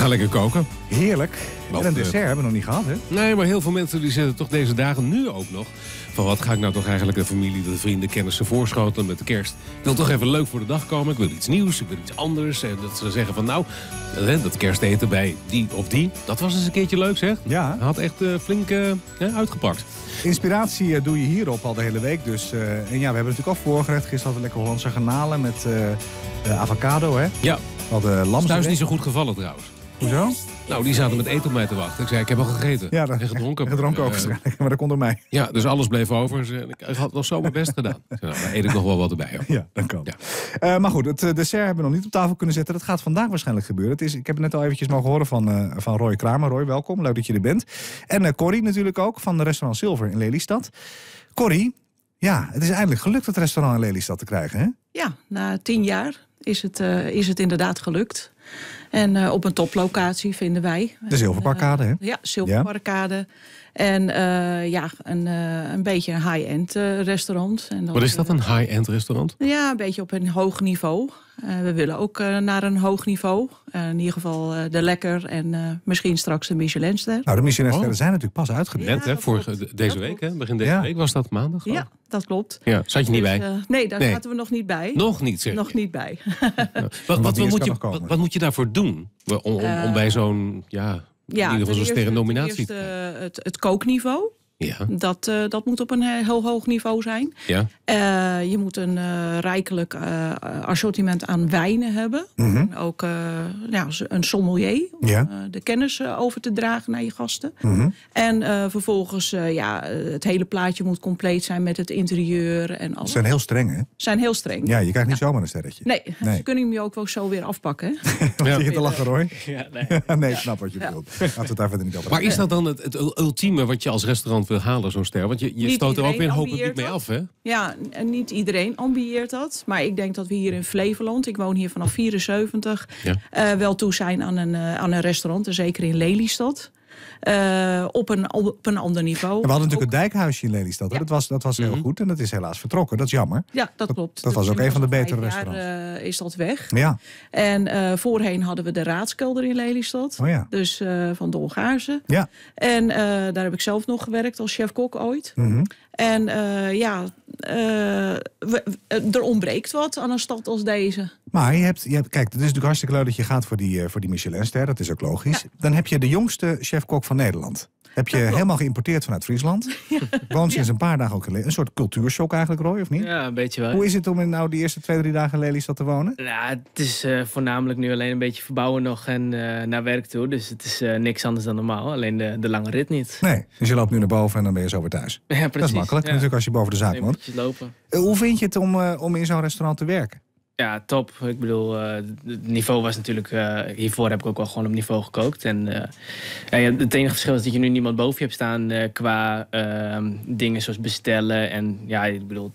gaan lekker koken. Heerlijk. Want, en een eh, dessert hebben we nog niet gehad, hè? Nee, maar heel veel mensen die zitten toch deze dagen nu ook nog... van wat ga ik nou toch eigenlijk de familie, de vrienden, kennissen voorschotelen met de kerst. Ik wil toch even leuk voor de dag komen. Ik wil iets nieuws, ik wil iets anders. En dat ze zeggen van nou, dat kersteten bij die of die... dat was eens een keertje leuk zeg. Ja. Had echt eh, flink eh, uitgepakt. Inspiratie doe je hierop al de hele week. Dus, en ja, we hebben natuurlijk ook voorgerecht. Gisteren hadden we lekker Hollandse garnalen met avocado, hè? Ja, hadden is thuis niet zo goed gevallen trouwens. Hoezo? Nou, die zaten met eten op mij te wachten. Ik zei, ik heb al gegeten. Ja, dat, en gedronken. En gedronken ook Eh, waarschijnlijk. Maar dat komt door mij. Ja, dus alles bleef over. Ze- Ik had nog zo mijn best gedaan. Ik zei, Nou, daar eet ik nog wel wat erbij. Hoor. Ja, dat kan. Ja. Eh, maar goed, het eh, dessert hebben we nog niet op tafel kunnen zetten. Dat gaat vandaag waarschijnlijk gebeuren. Het is, ik heb het net al eventjes mogen horen van, eh, van Roy Kramer. Roy, welkom. Leuk dat je er bent. En eh Corrie natuurlijk ook, van de restaurant Silver in Lelystad. Corrie, ja, het is eindelijk gelukt het restaurant in Lelystad te krijgen, hè? Ja, na tien jaar is het, eh, is het inderdaad gelukt. En eh, op een toplocatie vinden wij. De Zilverparkade, hè? Ja, Zilverparkade. En eh, ja, een, eh, een beetje een high-end eh, restaurant. En Wat is dat, een high-end restaurant? Ja, een beetje op een hoog niveau. Eh, we willen ook eh, naar een hoog niveau. Eh, in ieder geval eh, de Lekker en eh, misschien straks de Michelinster. Nou, de Michelinsterren Oh. zijn natuurlijk pas uitgedeeld. Hè? Vorige, klopt. deze Dat week, hè? Begin deze Ja. week was dat maandag? Ja, dat klopt. ja. Zat je niet Dus, bij? nee, daar Nee. zaten we nog niet bij. Nog niet, zeg. Nog niet bij. Wat, wat, moet je, wat, wat moet je daarvoor doen? Om, om, om bij zo'n, ja, in ieder geval zo'n sterrennominatie krijgen? eh, het, het kookniveau. Ja, Dat, eh, dat moet op een heel hoog niveau zijn. ja. Eh, je moet een eh, rijkelijk eh, assortiment aan wijnen hebben. Mhm. En Ook eh, ja, een sommelier om Ja. eh, de kennis eh, over te dragen naar je gasten. Mhm. En eh, vervolgens, eh, ja, eh, het hele plaatje moet compleet zijn met het interieur en Ze alles. zijn heel streng, hè? Zijn heel streng. Ja, je krijgt niet zomaar een sterretje. Nee, Nee. ze kunnen hem je ook wel zo weer afpakken. Ja. zit je te lachen, Roy? Ja, nee. nee, ik snap wat je bedoelt. Laten we het daar verder niet over Maar is dat dan het, het ultieme wat je als restaurant wil halen, zo'n ster? Want je, je stoot er ook weer een hoop publiek mee af, hè? Ja, en niet iedereen ambieert dat. Maar ik denk dat we hier in Flevoland, ik woon hier vanaf 74, Ja. eh, wel toe zijn aan een, eh, aan een restaurant. En zeker in Lelystad. Eh, op, een, op een ander niveau. En we hadden natuurlijk Ook- een dijkhuisje in Lelystad. Ja. Dat was, dat was heel Mhm. goed en dat is helaas vertrokken. Dat is jammer. Ja, dat klopt. dat was ook is een van de betere jaar, eh, is dat weg. Ja, En eh, voorheen hadden we de raadskelder in Lelystad. oh ja. Dus van Don Gaarzen. Ja. En daar heb ik zelf nog gewerkt als chef-kok ooit. Mhm. En ja, we- er ontbreekt wat aan een stad als deze. Maar je hebt, je hebt, kijk, het is natuurlijk hartstikke leuk dat je gaat voor die, voor die Michelinster. Dat is ook logisch. Dan heb je de jongste chef-kok van Nederland. Heb je helemaal geïmporteerd vanuit Friesland. Woont sinds een paar dagen ook in Een soort cultuurshock eigenlijk, Roy, of niet? Ja, een beetje wel. Hoe is het om in nou die eerste twee, drie dagen in Lelystad te wonen? Nou, het is eh, voornamelijk nu alleen een beetje verbouwen nog en eh, naar werk toe. Dus het is eh, niks anders dan normaal. Alleen de, de lange rit niet. Nee, dus je loopt nu naar boven en dan ben je zo weer thuis. Ja, precies. Dat is makkelijk, Ja. natuurlijk als je boven de zaak Een woont. beetje lopen. Hoe vind je het om, om in zo'n restaurant te werken? Ja, top. Ik bedoel, eh, het niveau was natuurlijk... eh, hiervoor heb ik ook wel gewoon op niveau gekookt. En eh, ja, het enige verschil is dat je nu niemand boven je hebt staan... qua ehm, dingen zoals bestellen. En ja, ik bedoel...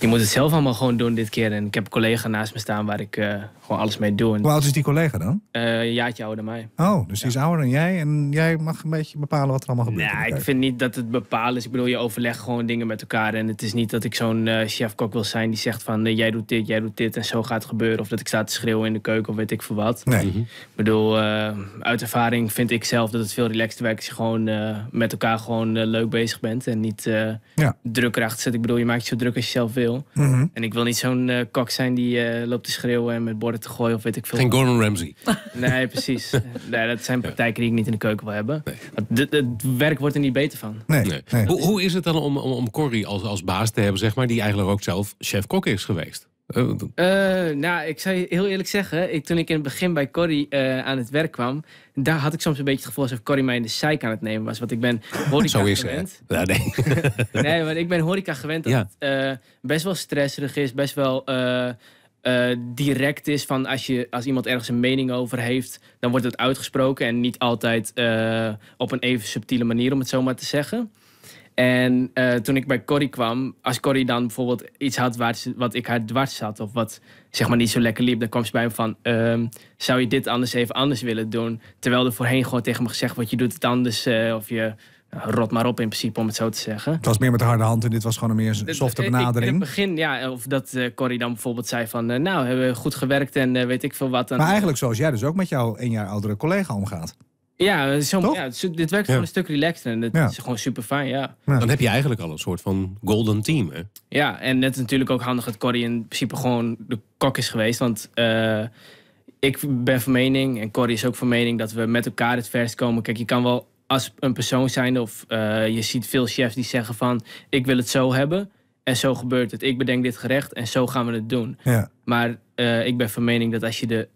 Je moet het zelf allemaal gewoon doen dit keer. En ik heb een collega naast me staan waar ik eh, gewoon alles mee doe. En, Hoe oud is die collega dan? eh, een jaartje ouder dan mij. Oh, dus die is ouder dan jij en jij mag een beetje bepalen wat er allemaal gebeurt. in Nou, ik vind niet dat het bepaald is. Ik bedoel, je overlegt gewoon dingen met elkaar. En het is niet dat ik zo'n eh chef-kok wil zijn die zegt van... jij doet dit, jij doet dit en zo gaat het gebeuren. Of dat ik sta te schreeuwen in de keuken of weet ik veel wat. Nee. Mhm. Ik bedoel, eh, uit ervaring vind ik zelf dat het veel relaxter werkt... als je gewoon eh, met elkaar gewoon leuk bezig bent. En niet eh Ja. druk erachter zit. Ik bedoel, je maakt je zo druk als je zelf wil. Mhm. En ik wil niet zo'n eh, kok zijn die eh, loopt te schreeuwen... en met borden te gooien of weet ik veel Geen Gordon Ramsay. Nee, precies. nee, dat zijn praktijken die ik niet in de keuken wil hebben. Want Het, het werk wordt er niet beter van. Nee. Nee. nee. Hoe, hoe is het dan om, om, om Corrie als, als baas te hebben, zeg maar, die eigenlijk ook zelf chef-kok is geweest? Eh, nou, ik zou je heel eerlijk zeggen, ik, toen ik in het begin bij Corrie eh, aan het werk kwam, daar had ik soms een beetje het gevoel alsof Corrie mij in de zeik aan het nemen was. Want ik ben horeca Zo is gewend. Ja, nee. Nee, maar ik ben horeca gewend dat Ja. het eh, best wel stresserig is, best wel direct is. Van als, je, als iemand ergens een mening over heeft, dan wordt het uitgesproken. En niet altijd op een even subtiele manier, om het zo maar te zeggen. En eh, toen ik bij Corrie kwam, als Corrie dan bijvoorbeeld iets had waar ze- wat ik haar dwars zat, of wat zeg maar niet zo lekker liep, dan kwam ze bij me van: ehm, Zou je dit anders even anders willen doen? Terwijl er voorheen gewoon tegen me gezegd wordt: Je doet het anders, eh, of je rot maar op in principe, om het zo te zeggen. Het was meer met de harde hand en dit was gewoon een meer softe ik- In het benadering. begin, ja, of dat eh Corrie dan bijvoorbeeld zei van... eh, nou, hebben we goed gewerkt en eh, weet ik veel wat. Dan, Maar eigenlijk zoals jij dus ook met jouw een jaar oudere collega omgaat. Ja, zo, ja, dit werkt Ja. gewoon een stuk relaxter en het Ja. is gewoon super fijn, ja. Dan heb je eigenlijk al een soort van golden team. Hè? Ja, en het is natuurlijk ook handig dat Corrie in principe gewoon de kok is geweest. Want eh, ik ben van mening, en Corrie is ook van mening, dat we met elkaar het verst komen. Kijk, je kan wel als een persoon zijn, of eh, je ziet veel chefs die zeggen van... ik wil het zo hebben en zo gebeurt het. Ik bedenk dit gerecht en zo gaan we het doen. Ja. Maar eh, ik ben van mening dat als je de...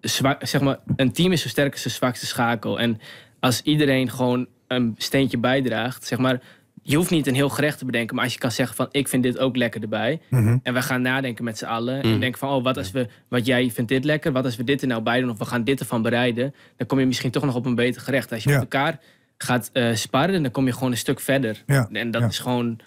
zeg maar, een team is zo sterk als de zwakste schakel. En als iedereen gewoon een steentje bijdraagt, zeg maar... Je hoeft niet een heel gerecht te bedenken, maar als je kan zeggen van ik vind dit ook lekker erbij. Mhm. En we gaan nadenken met z'n allen. Mm. En denken van, oh, wat als we, wat jij vindt dit lekker, wat als we dit er nou bij doen, of we gaan dit ervan bereiden, dan kom je misschien toch nog op een beter gerecht. Als je Ja. met elkaar gaat eh sparren, dan kom je gewoon een stuk verder. Ja. En dat Ja. is gewoon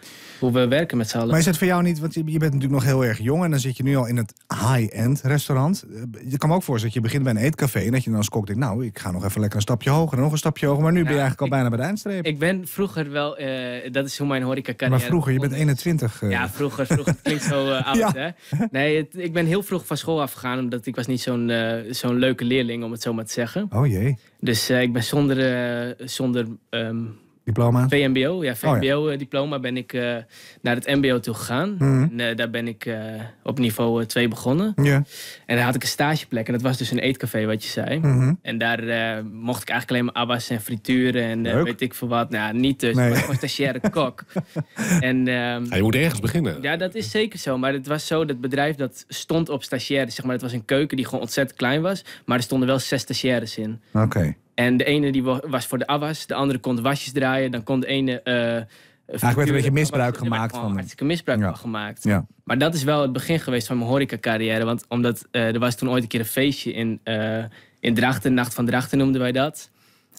hoe we werken met z'n allen. Maar is het voor jou niet, want je je bent natuurlijk nog heel erg jong en dan zit je nu al in het high-end restaurant. Eh, Je kan me ook voorstellen dat je begint bij een eetcafé en dat je dan als kok denkt, nou, ik ga nog even lekker een stapje hoger en nog een stapje hoger. Maar nu ben je eigenlijk al bijna bij de eindstreep. Ik ben vroeger wel, eh, dat is hoe mijn horeca carrière maar vroeger, je bent begonnen is. 21. eh. Ja, vroeger, vroeger klinkt zo oud, Ja. hè? Nee, het- ik ben heel vroeg van school afgegaan, omdat ik was niet zo'n zo'n leuke leerling, om het zo maar te zeggen. Oh jee, Dus ik ben zonder, zonder ehm, diploma. VMBO, ja, Oh ja. VMBO-diploma ben ik eh, naar het MBO toe gegaan. Mhm. En, eh, daar ben ik eh, op niveau 2 begonnen. Ja. En daar had ik een stageplek. En dat was dus een eetcafé, wat je zei. Mhm. En daar eh, mocht ik eigenlijk alleen maar abas en frituren en eh, weet ik veel wat. Nou, niet dus. Nee. Gewoon stagiaire kok. en ehm, Ja, je moet ergens beginnen. ja, dat is zeker zo. Maar het was zo, dat bedrijf dat stond op stagiaires. Zeg maar, het was een keuken die gewoon ontzettend klein was. Maar er stonden wel zes stagiaires in. Oké. En de ene die wa- was voor de afwas, de andere kon de wasjes draaien. Dan kon de ene... eh werd een beetje misbruik er gemaakt van- Hartstikke misbruik Ja. gemaakt. Ja. Maar dat is wel het begin geweest van mijn horeca-carrière. Want omdat eh, er was toen ooit een keer een feestje in, eh in Drachten. Nacht van Drachten noemden wij dat.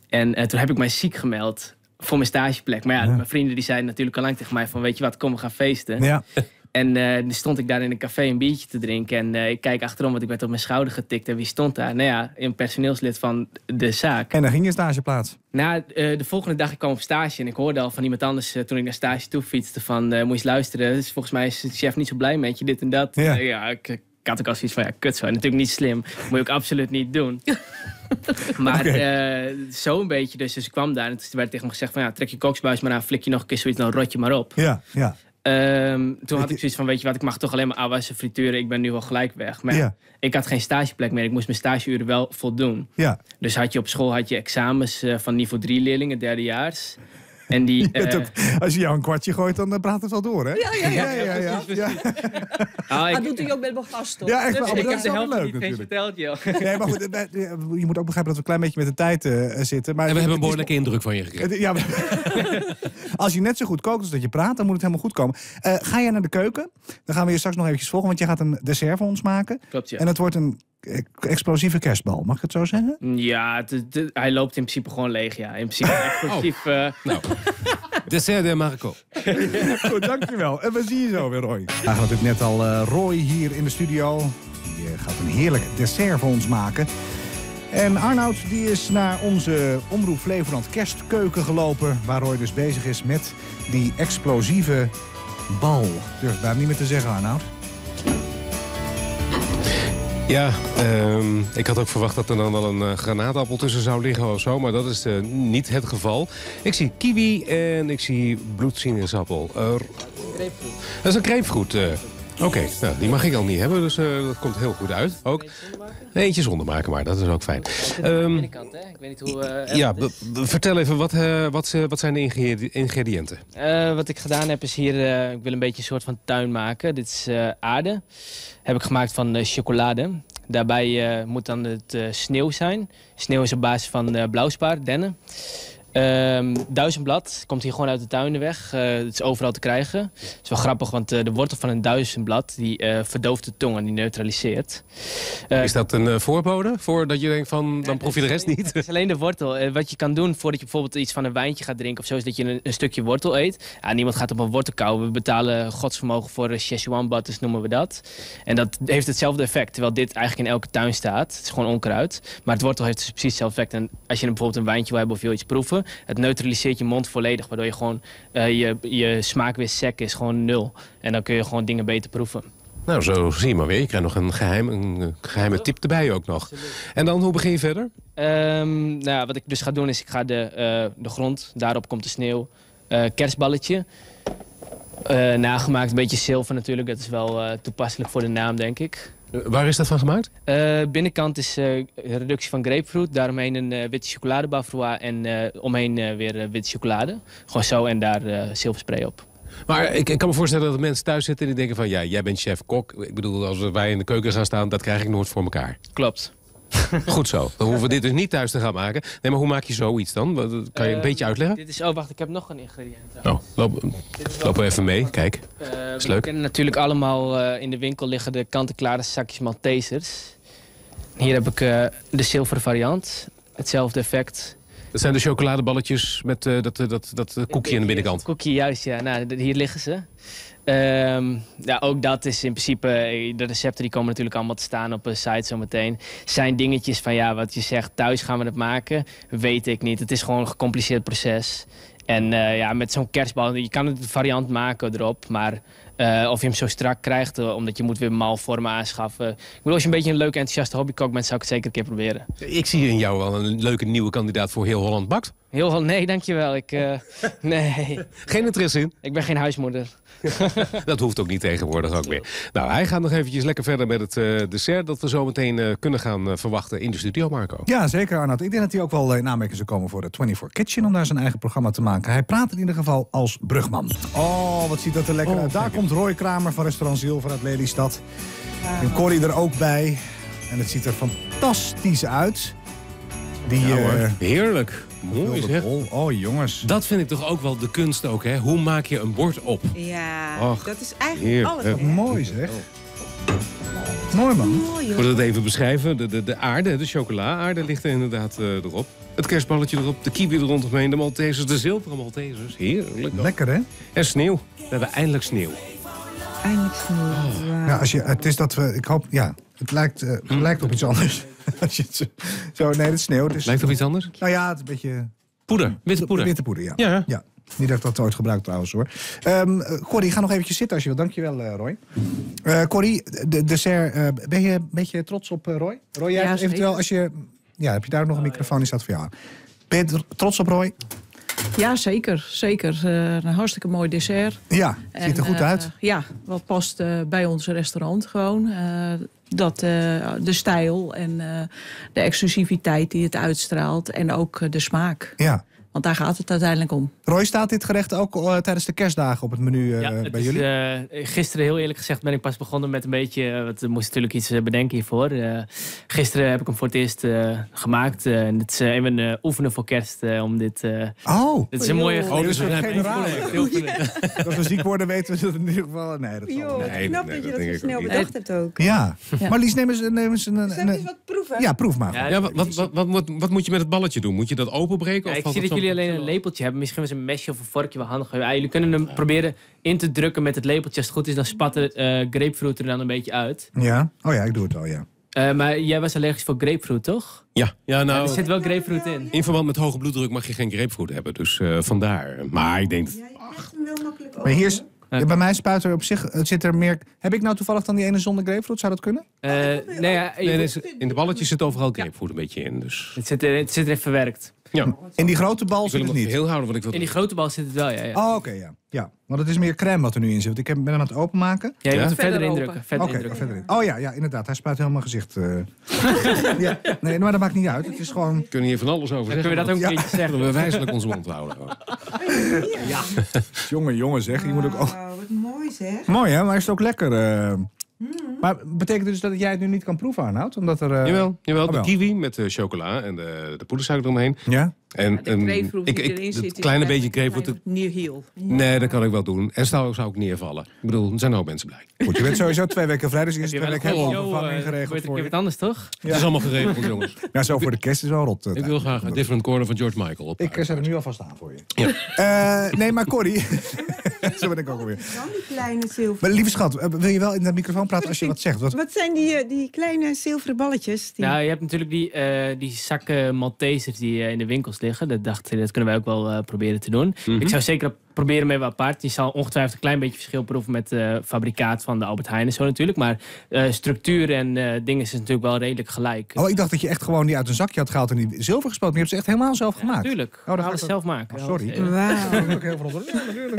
En toen heb ik mij ziek gemeld voor mijn stageplek. Maar ja, Ja. mijn vrienden die zeiden natuurlijk al lang tegen mij van... weet je wat, kom we gaan feesten. Ja. En dan stond ik daar in een café een biertje te drinken. En eh, ik kijk achterom, want ik werd op mijn schouder getikt. En wie stond daar? Nou ja, een personeelslid van de zaak. En dan ging je stageplaats. Na eh, de volgende dag ik kwam op stage en ik hoorde al van iemand anders toen ik naar stage toe fietste van moet je eens luisteren. Dus volgens mij is de chef niet zo blij met je, dit en dat. Ja. Ja ik, ik had ook al zoiets van ja, kut zo. Natuurlijk niet slim. Moet je ook absoluut niet doen. maar eh, zo een beetje dus. Dus ik kwam daar en toen werd tegen me gezegd van ja, trek je koksbuis maar aan, flik je nog een keer zoiets, dan rot je maar op. Ja, ja. Ehm, toen had ik zoiets van, weet je wat, ik mag toch alleen maar afwassen, frituren. Ik ben nu al gelijk weg. Maar ja, ik had geen stageplek meer. Ik moest mijn stageuren wel voldoen. Ja. Dus had je op school had je examens eh, van niveau 3 leerlingen, derdejaars. En die... Je eh, ook- als je jou een kwartje gooit, dan eh, praat het wel door, hè? Ja, ja, ja. ja, ja, ja. ja. ah, ik, Dat doet hij ook met mijn gasten. Ja, echt wel. ik Maar dat heb is de helft leuk niet natuurlijk. verteld, joh. Nee, maar goed, eh, je moet ook begrijpen dat we een klein beetje met de tijd eh, zitten. Maar En we hebben een behoorlijke indruk van je gekregen. Ja, maar- als je net zo goed kookt als dat je praat, dan moet het helemaal goed komen. Eh, ga jij naar de keuken? Dan gaan we je straks nog eventjes volgen, want je gaat een dessert voor ons maken. Klopt, ja. En het wordt een explosieve kerstbal, mag ik het zo zeggen? Ja, hij loopt in principe gewoon leeg, ja. In principe explosief... eh, Nou, dessert de Marco. Goed, dankjewel. En we zien je zo weer, Roy. We hadden het net al eh, Roy hier in de studio. Die eh, gaat een heerlijk dessert voor ons maken. En Arnoud die is naar onze Omroep Flevoland kerstkeuken gelopen... waar Roy dus bezig is met die explosieve bal. Durf daar niet meer te zeggen, Arnoud. Ja, ehm, ik had ook verwacht dat er dan wel een eh, granaatappel tussen zou liggen of zo. Maar dat is eh, niet het geval. Ik zie kiwi en ik zie bloedsinaasappel. Eh, dat is een kreepgoed. Oké, nou, die mag ik al niet hebben, dus eh, dat komt heel goed uit. Ook. Eentje zonder maken, maar dat is ook fijn. Ehm? Ik weet niet hoe... eh, ja, vertel even, wat, eh, wat, wat zijn de ingredi- ingrediënten? Wat ik gedaan heb is hier, ik wil een beetje een soort van tuin maken. Dit is aarde. Heb ik gemaakt van chocolade. Daarbij moet dan het sneeuw zijn. Sneeuw is op basis van blauwspaar, dennen. Ehm, duizendblad komt hier gewoon uit de tuinen weg. Eh, het is overal te krijgen. Het is wel grappig, want eh, de wortel van een duizendblad die eh, verdooft de tong en die neutraliseert. Is dat een voorbode? Voordat je denkt van, dan proef je de rest niet? het is alleen de wortel. Wat je kan doen voordat je bijvoorbeeld iets van een wijntje gaat drinken of zo, is dat je een, een stukje wortel eet. Ja, niemand gaat op een wortel kauwen. We betalen godsvermogen voor uh, Szechuan butters, noemen we dat. En dat heeft hetzelfde effect, terwijl dit eigenlijk in elke tuin staat. Het is gewoon onkruid. Maar het wortel heeft dus precies hetzelfde effect. En als je bijvoorbeeld een wijntje wil hebben of je wil iets proeven, Het neutraliseert je mond volledig, waardoor je gewoon eh, je, je smaak weer sec is, gewoon nul. En dan kun je gewoon dingen beter proeven. Nou, zo zie je maar weer. Je krijgt nog een, geheim, een eh, geheime tip erbij ook nog. En dan, hoe begin je verder? Ehm, nou, ja, wat ik dus ga doen is, ik ga de, eh, de grond, daarop komt de sneeuw, eh, kerstballetje. Nagemaakt, een beetje zilver natuurlijk, dat is wel toepasselijk voor de naam, denk ik. Eh, waar is dat van gemaakt? Eh, binnenkant is eh, reductie van grapefruit, daaromheen een eh, witte chocoladebavrois en omheen weer witte chocolade. Gewoon zo en daar zilverspray op. Maar ik, ik kan me voorstellen dat mensen thuis zitten die denken van... ja, jij bent chef-kok. Ik bedoel, als wij in de keuken gaan staan, dat krijg ik nooit voor elkaar. Klopt. Goed zo. Dan hoeven we dit dus niet thuis te gaan maken. Nee, maar hoe maak je zoiets dan? Kan je een Eh, beetje uitleggen? Dit is, oh wacht, ik heb nog een ingrediënt. Oh, loop, lopen we even mee. Kijk. Eh, Is we leuk. kennen natuurlijk allemaal eh, in de winkel liggen de kant-en-klare zakjes Maltesers. Hier heb ik eh, de zilveren variant. Hetzelfde effect. Dat zijn de chocoladeballetjes met eh, dat, eh, dat, dat eh, koekje aan de binnenkant. Koekje, juist, ja. Nou, hier liggen ze. Ehm, ja, ook dat is in principe... De recepten die komen natuurlijk allemaal te staan op een site zometeen. Zijn dingetjes van, ja, wat je zegt, thuis gaan we het maken. Weet ik niet. Het is gewoon een gecompliceerd proces. En ja, met zo'n kerstbal, je kan het variant maken erop, maar eh, of je hem zo strak krijgt, eh, omdat je moet weer malvormen aanschaffen. Ik bedoel, als je een beetje een leuke, enthousiaste hobbykok bent, zou ik het zeker een keer proberen. Ik zie in jou wel een leuke nieuwe kandidaat voor heel Holland Bakt. Heel veel, nee, dankjewel. Ik, eh, nee, Geen interesse in? ik ben geen huismoeder. Dat hoeft ook niet tegenwoordig ook meer. Nou, hij gaat nog eventjes lekker verder met het eh, dessert... dat we zo meteen eh, kunnen gaan verwachten in de studio, Marco. Ja, zeker Arnoud. Ik denk dat hij ook wel in aanmerking zou komen voor de 24 Kitchen... om daar zijn eigen programma te maken. Hij praat in ieder geval als brugman. Oh, wat ziet dat er lekker Oh, uit. Daar komt Roy Kramer van restaurant Zilver uit Lelystad. En Corrie er ook bij. En het ziet er fantastisch uit. Die... Ja, hoor. Heerlijk. Mooi zeg. bol. Oh, jongens. Dat vind ik toch ook wel de kunst ook, hè? Hoe maak je een bord op? Ja, Och, dat is eigenlijk heer- alles. hè? Mooi zeg. Mooi man. Mooi, Ik wil het even beschrijven. De, de, de aarde, de chocola-aarde ligt er inderdaad eh, erop. Het kerstballetje erop, de kiwi er rondomheen, de Maltesers, de zilveren Maltesers. Heerlijk. Lekker hè? En sneeuw. We hebben eindelijk sneeuw. Eindelijk sneeuw. Wauw. Ja, als je, het is dat we... Ik hoop... Ja, het lijkt, eh, het lijkt op iets anders. als je het zo, zo... Nee, het is sneeuw. Het is, Lijkt op iets anders? Nou ja, het is een beetje... Poeder. Witte poeder. Witte poeder, ja. Ja. Ja, niet dat ik dat ooit gebruik trouwens hoor. Ehm eh, Corrie, ga nog eventjes zitten als je wil. Dankjewel eh Roy. Eh Corrie, de dessert, eh, ben je een beetje trots op eh, Roy? Roy, jij Ja, eventueel als je... Ja, heb je daar nog een microfoon? Die staat voor jou. Ben je tr- trots op Roy? Ja, zeker. Zeker. Eh, een hartstikke mooi dessert. Ja, ziet er En, goed uit. Ja, wat past bij ons restaurant gewoon. Dat, eh, de stijl en eh, de exclusiviteit die het uitstraalt. En ook eh, de smaak. Ja. Want daar gaat het uiteindelijk om. Roy, staat dit gerecht ook eh, tijdens de kerstdagen op het menu eh, ja, het bij is, jullie? eh, gisteren, heel eerlijk gezegd, ben ik pas begonnen met een beetje... want we moesten natuurlijk iets bedenken hiervoor. Eh, gisteren heb ik hem voor het eerst eh, gemaakt. eh, en het is even oefenen voor kerst eh, om dit... eh oh, dit is een mooie... Oh, dus we een generaal. als we ziek worden weten we dat in ieder geval... Nee, dat wel. Nee, knap nee, dat je dat zo snel niet. bedacht hebt ook. Ja. Ja. Marlies, neem eens, neem eens een... ik eens een- wat proeven? ja, proef maar. Ja, Ja, wat, wat, wat, wat, moet- wat moet je met het balletje doen? Moet je dat openbreken? Ja, of jullie alleen een lepeltje hebben. Misschien was een mesje of een vorkje wel handig. Ja, jullie kunnen hem proberen in te drukken met het lepeltje. Als het goed is, dan spat de eh, grapefruit er dan een beetje uit. Ja? Oh ja, ik doe het wel, ja. Eh, maar jij was allergisch voor grapefruit, toch? Ja, ja er nou, zit wel grapefruit in. in verband met hoge bloeddruk mag je geen grapefruit hebben. Dus eh, vandaar. Maar ik denk... Ja, je krijgt hem wel makkelijk Maar hier is, Ja. bij mij spuit er op zich, het zit er meer... Heb ik nou toevallig dan die ene zonder grapefruit? Zou dat kunnen? Eh, nee, ja, Nee, nee, in de balletjes zit overal grapefruit een beetje in. Dus het, zit er, het zit erin verwerkt. Ja, In die grote bal ik zit wil het niet. heel houden, want ik wil... In die grote bal zit het wel, ja. ja. Oh, oké, ja. ja. Want het is meer crème wat er nu in zit. Want ik heb, ben hem aan het openmaken. Ja, je Ja? moet hem verder, Verder indrukken. Verder indrukken. verder in. Oh ja, ja, inderdaad. Hij spuit helemaal mijn gezicht. eh. ja. Nee, maar dat maakt niet uit. Het is gewoon... We kunnen hier van alles over Dan zeggen. kunnen we dat ook een Ja. keertje zeggen. We wijselijk onze mond houden. gewoon. Jongen, jongen zeg. Je moet ook... Oh. Wat mooi zeg. Mooi hè, maar is het ook lekker? eh? Maar betekent dus dat jij het nu niet kan proeven, Arnoud? Omdat er... eh, Jawel, jawel, Oh, de kiwi met de chocola en de, de poedersuiker eromheen. Ja? En, De en grapefruit ik, ik, erin het zit. is kleine beetje een klein Nierhiel. nee, dat kan ik wel doen. En zou, zou ik neervallen. Ik bedoel, er zijn ook mensen blij. Goed, je bent sowieso twee weken vrij, dus Je twee bent weken helemaal een vervanging eh, geregeld wordt voor een je. wat anders, toch? Het is allemaal geregeld, jongens. Ja, zo voor de kerst is wel rot. eh, Ik wil graag een different corner van George Michael op. Ik eh, zet hem nu alvast aan voor je. Ja. Eh, nee, maar Corrie. Zo ben ik ook alweer. Dan die kleine zilveren. Maar lieve schat, wil je wel in de microfoon praten als je wat zegt? Wat, Wat zijn die, die kleine zilveren balletjes? Die... Nou, je hebt natuurlijk die, eh, die zakken Maltesers die in de winkels liggen. Dat dacht ik, dat kunnen wij ook wel eh, proberen te doen. Ik zou zeker proberen met wat apart. Je zal ongetwijfeld een klein beetje verschil proeven met eh fabrikaat van de Albert Heijn en zo natuurlijk. Maar eh, structuur en eh, dingen is natuurlijk wel redelijk gelijk. oh, ik dacht dat je echt gewoon die uit een zakje had gehaald en die zilver gespoten. Maar je hebt ze echt helemaal zelf gemaakt. Natuurlijk. Oh, dat alles zelf maken. Oh, sorry. Ja,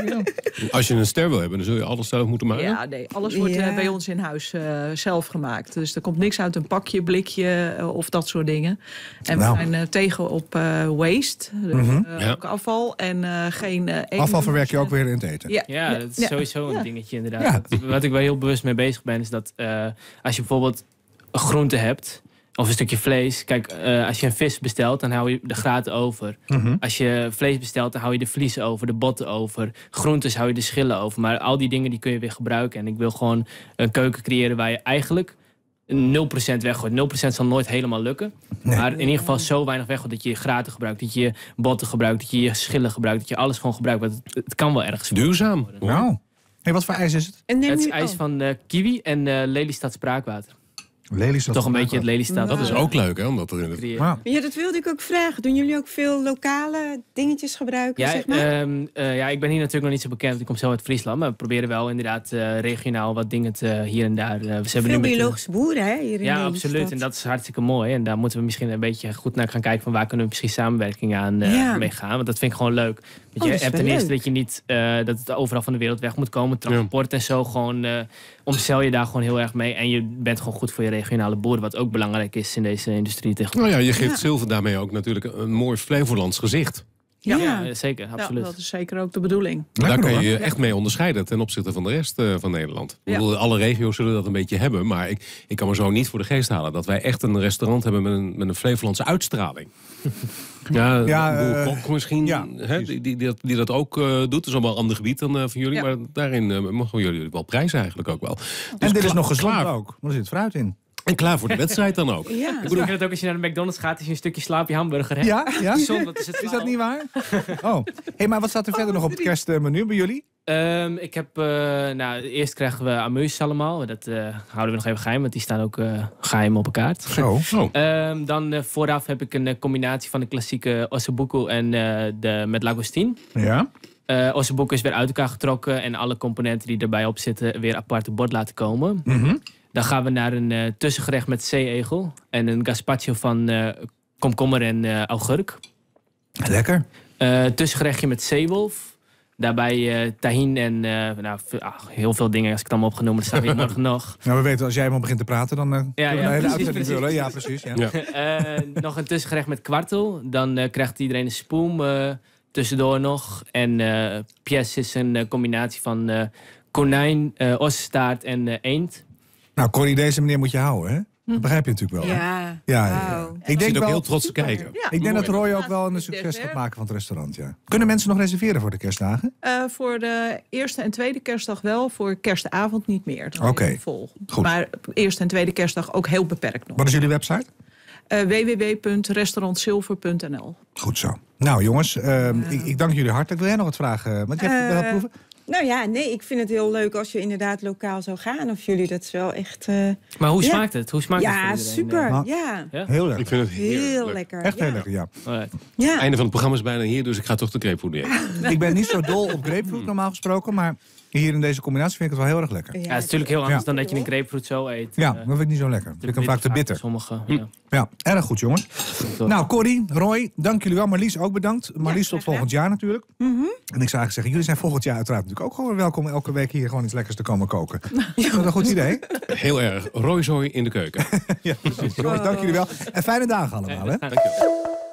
ja. Als je een ster wil hebben, dan zul je alles zelf moeten maken. Ja, nee, alles wordt Ja. bij ons in huis eh, zelf gemaakt. Dus er komt niks uit een pakje, blikje of dat soort dingen. En Nou. we zijn eh, tegen op eh, waste, dus, Mhm. Ja. ook afval en eh, geen... eh, Afval verwerk je ook 100%. weer in het eten. Ja, Ja, dat is ja. sowieso een dingetje inderdaad. Dat- Wat ik wel heel bewust mee bezig ben, is dat eh, als je bijvoorbeeld een groente hebt, of een stukje vlees. Kijk, eh, als je een vis bestelt, dan hou je de graten over. Mhm. Als je vlees bestelt, dan hou je de vliezen over, de botten over. Groentes hou je de schillen over. Maar al die dingen die kun je weer gebruiken. En ik wil gewoon een keuken creëren waar je eigenlijk 0% weggooit. 0% zal nooit helemaal lukken. Nee. Maar in ieder geval zo weinig weggooit dat je je graten gebruikt, dat je je botten gebruikt, dat je je schillen gebruikt, dat je alles gewoon gebruikt. Want het, het kan wel ergens. Duurzaam. Nou. Hey, wat voor ijs is het? En Het is ijs oh. van eh, kiwi en eh Lelystad spraakwater. Lelystad. Toch een beetje het Lelystad. Dat is ook leuk, hè? Omdat er in het... creëren. Ja. Ja, dat wilde ik ook vragen. Doen jullie ook veel lokale dingetjes gebruiken, Ja, zeg maar? ehm, eh, ja, ik ben hier natuurlijk nog niet zo bekend. want Ik kom zelf uit Friesland. Maar we proberen wel inderdaad eh, regionaal wat dingen te, hier en daar. eh, we hebben veel nu met de- biologische boeren, hè, hier in Ja, Lelystad. absoluut. En dat is hartstikke mooi. En daar moeten we misschien een beetje goed naar gaan kijken... van waar kunnen we misschien samenwerking aan eh, Ja. mee gaan. Want dat vind ik gewoon leuk. Want dat je hebt ten eerste leuk. dat je niet... eh, dat het overal van de wereld weg moet komen. Transport en zo. Gewoon eh omcel je daar gewoon heel erg mee. En je bent gewoon goed voor je regionale boeren. Wat ook belangrijk is in deze industrie tegenwoordig. Nou ja, je geeft Ja. zilver daarmee ook natuurlijk een mooi Flevolands gezicht. Ja. Ja, eh, zeker. Ja, Absoluut. dat is zeker ook de bedoeling. Daar kan je je echt mee onderscheiden ten opzichte van de rest eh, van Nederland. Ik Ja. bedoel, alle regio's zullen dat een beetje hebben. Maar ik, ik kan me zo niet voor de geest halen dat wij echt een restaurant hebben met een, met een Flevolandse uitstraling. ja, Ja, eh, kok misschien, ja, hè, die, die, die dat, die dat ook eh, doet. Dat is allemaal een ander gebied dan eh, van jullie. Ja. Maar daarin eh, mogen we jullie wel prijzen eigenlijk ook wel. En Dus dit is nog gezond klaar. ook. Want er zit fruit in. En klaar voor de wedstrijd dan ook. Ja. Ik bedoel, het ook als je naar de McDonald's gaat, als je een stukje slaap je hamburger hebt. Ja? ja? Is het Is dat niet waar? Oh. hey, maar wat staat er verder nog op het kerstmenu bij jullie? Ehm, ik heb, eh, nou, eerst krijgen we amuses allemaal. Dat eh, houden we nog even geheim, want die staan ook eh, geheim op een kaart. Zo. Oh. Ehm, dan vooraf heb ik een combinatie van de klassieke ossobuco en eh, de, met lagostin. Ja? Eh ossobuco is weer uit elkaar getrokken en alle componenten die erbij op zitten weer apart op bord laten komen. Mhm. Dan gaan we naar een eh, tussengerecht met zeeegel en een gazpacho van eh, komkommer en eh, augurk. Lekker. Eh, tussengerechtje met zeewolf. Daarbij eh tahin en eh, nou, ah, heel veel dingen. Als ik het allemaal opgenomen, dan staan we hier morgen nog. Nou, we weten, als jij helemaal begint te praten, dan eh kunnen we ja, een hele precies, vullen. Ja, precies. Ja. Ja. Eh, nog een tussengerecht met kwartel. Dan krijgt iedereen een spoem eh, tussendoor nog. En eh pièce is een combinatie van eh, konijn, eh ossenstaart en eh, eend. Nou, Corrie, deze meneer moet je houden, hè? Dat begrijp je natuurlijk wel. hè? Ja, Ja, ja, ja. wauw. Ik denk ook wel, heel trots te kijken. Ja, ik denk dat. Roy ook wel een succes gaat maken van het restaurant, ja. Kunnen mensen nog reserveren voor de kerstdagen? Eh, voor de eerste en tweede kerstdag wel, voor kerstavond niet meer. Oké. vol. Goed. Maar eerste en tweede kerstdag ook heel beperkt nog. Wat is jullie website? Eh www.restaurantzilver.nl Goed zo. Nou, jongens, ehm, ik, ik dank jullie hartelijk. Wil jij nog wat vragen? Want je hebt het wel Eh, proeven. Nou ja, nee, ik vind het heel leuk als je inderdaad lokaal zou gaan. Of jullie dat is wel echt... eh, Maar hoe Ja. smaakt het? Hoe smaakt het ja, voor iedereen? super. Nou, Ja, Ja? Heel Ik leuk. vind het heel heerlijk. lekker. Echt ja. heel lekker, ja. Alright. Ja. Het einde van het programma is bijna hier, dus ik ga toch de grapefruit nemen. Ik ben niet zo dol op grapefruit normaal gesproken, maar hier in deze combinatie vind ik het wel heel erg lekker. Ja, het is natuurlijk heel anders Ja. dan dat je een grapefruit zo eet. Ja, dat vind ik niet zo lekker. Vind ik hem vaak te bitter. Sommige, ja. Ja, erg goed, jongens. Nou, Corrie, Roy, dank jullie wel. Marlies ook bedankt. Marlies tot volgend jaar natuurlijk. Mhm. En ik zou eigenlijk zeggen, jullie zijn volgend jaar uiteraard natuurlijk ook gewoon welkom elke week hier gewoon iets lekkers te komen koken. Is dat een goed idee? Heel erg. Royzooi in de keuken. Ja, precies. Jongens, dank jullie wel. En fijne dagen allemaal, hè? Dankjewel.